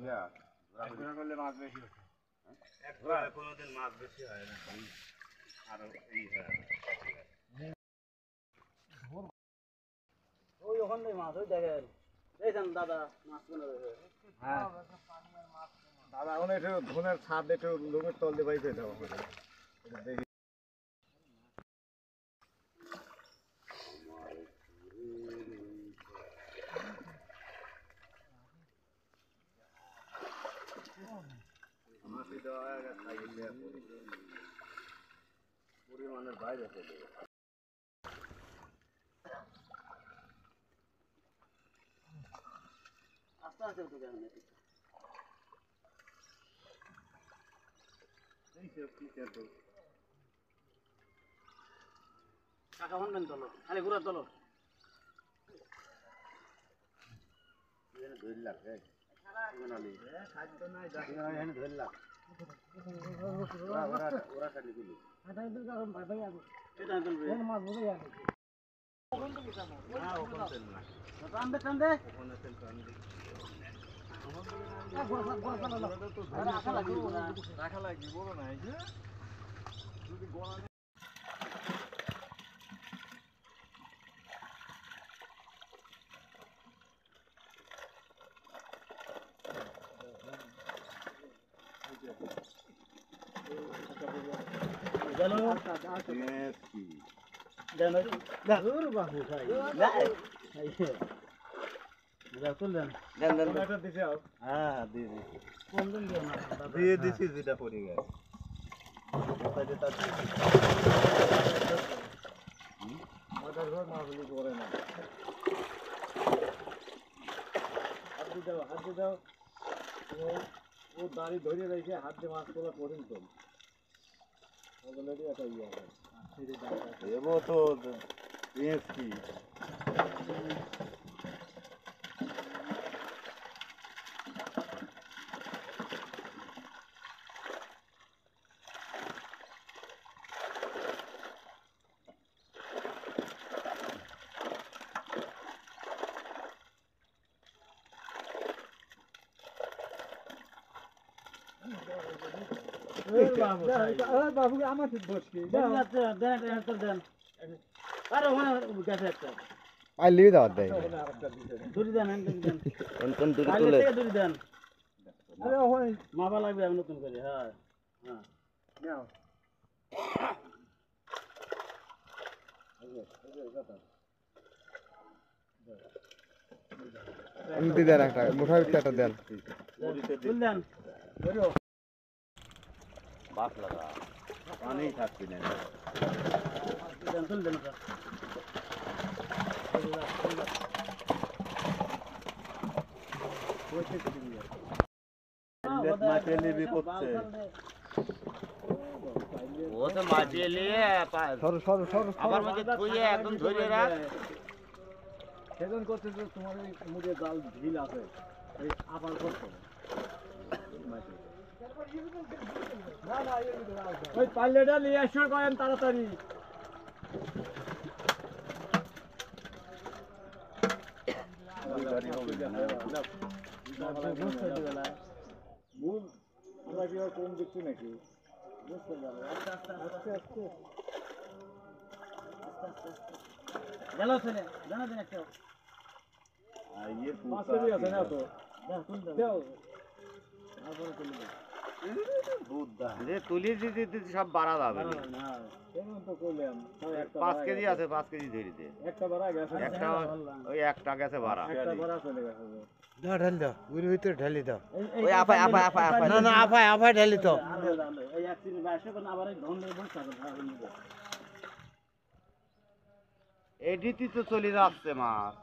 করলে মাছ বেশি ওঠে কোনোদিন মাছ বেশি হয় না। আরও এই হয়। ওই ওখান থেকে মাছ ওই দেখেন দাদা মাছ মনে হ্যাঁ। দাদা এখন একটু ধনের ছাদ একটু লোকের তল দিয়ে দাও দেখি পরিমাণের বাইরে চলে। আস্তে আস্তে উঠে যাবেন খালি ঘুরা তোলো ধরলাম, রাখা। লাগবে বলো না লাগবে বড় নাই যে যদি গড়া গেল দেখি। দেন ধুর বাবু ভাই যা তুল দেন দেন, দেন, দেন। একটা দিছে আও হ্যাঁ, হ্যাঁ, দিয়ে দিছি। কোন দিন দিও না দিয়ে দিছি যেটা গেছে। হাত দিয়ে দাও হাত দিয়ে দাও ও দাড়ি ধরে রেখে হাত দিয়ে মাছ তোলা করেন তো অলরেডি একটা ইয়ে আছে বাবু আমার দোষ কি দেন একটা একটা আরে ওখানে গেছে একটা। আর লিয়ে দাও দেয়। দড়ি দেন কোন কোন দূরে তুলে? থেকে দেন। আরে ওখানে মাপা লাগবে আমি নতুন করে হ্যাঁ হ্যাঁ। নাও এমনি দেন একটা মুঠার ভিতরে একটা দেন। দেন। বাস লাগা পানি থাকবি না। ও তো মাছে নিয়ে সরু সরু সরু আবার মাঝে থুয়ে একদম ধরে রাখ। সেজন করছে তোমার মুড়ে জাল ঢিল আছে। এই আবার করছ ওই পাল্লেটা নিয়ে আসো করেন তাড়াতাড়ি। আমরা কি আর কম দেখছি নাকি বুঝতে পারো আস্তে আস্তে আস্তে আস্তে গেল ছেলে জানা দেন একটা ইয়ে আছে না তো? দেন তুল দেন দাও। যে তুলি দিতে দিতে সব বাড়া যাবে। হ্যাঁ পাঁচ কেজি আছে পাঁচ কেজি একটা বাড়া গেছে। একটা ওই একটা গেছে বাড়া। ঢালি দাও ভিতরে ঢালি দাও। ওই না না ঢালি এডিটি তো চলে যাচ্ছে মাছ